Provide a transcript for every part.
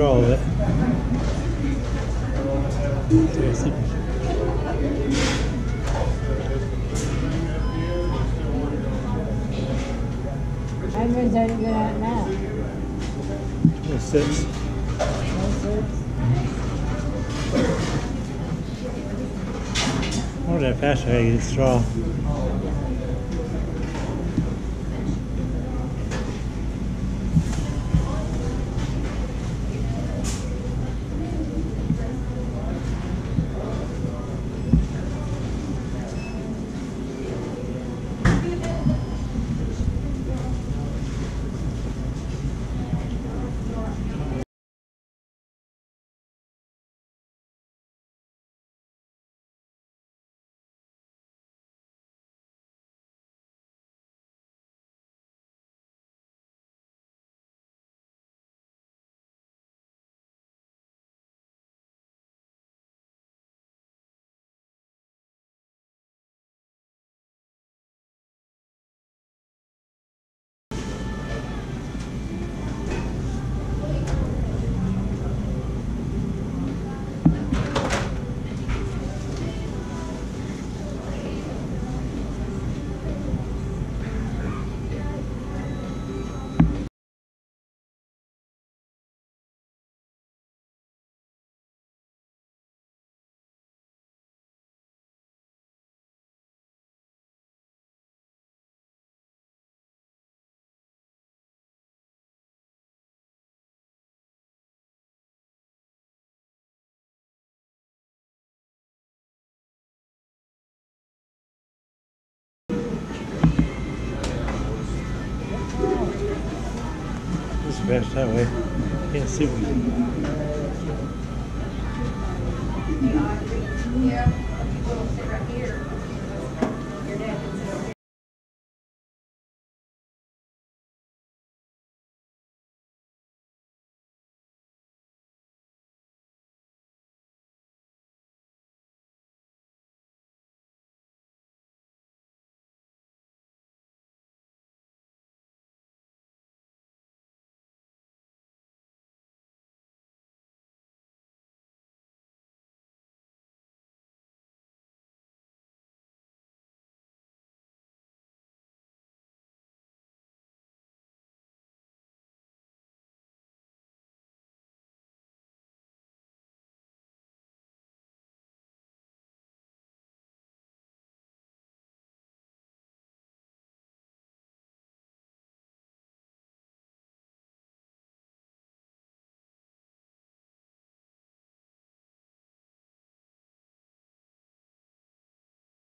of it. How many are you out now? Little sips. No six? More than faster I get straw. That way. Can't see. job,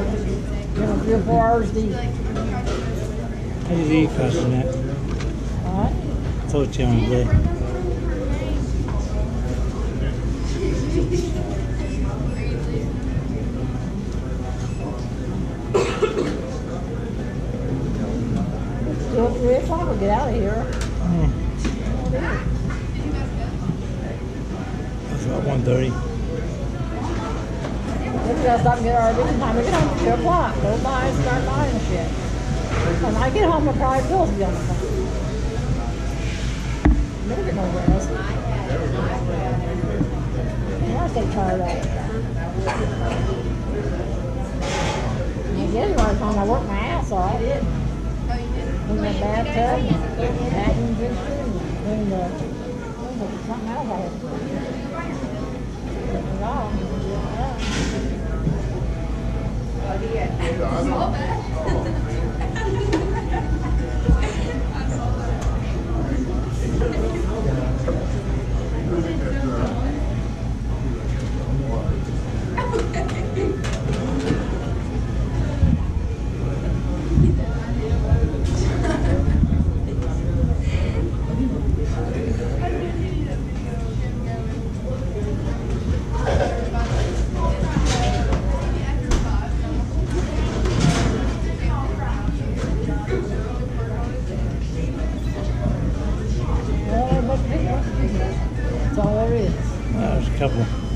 You know, three or four hours deep. did you eat fast in that? What? I told you I'm good. Three o'clock get out of here. Mm. It's about 1.30. We gotta stop and get our busy time. I get home at 2 o'clock. Go buy and start buying shit. When I get home, my pride bills be on the phone. Never get no rest. Now I stay tired of it. And the other time I worked my ass off. Oh, In the bathtub, that and In food, and the, something else I had. Wow do. Getting it couple.